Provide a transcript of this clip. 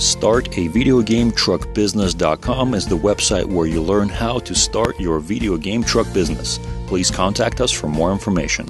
StartAVideoGameTruckBusiness.com is the website where you learn how to start your video game truck business. Please contact us for more information.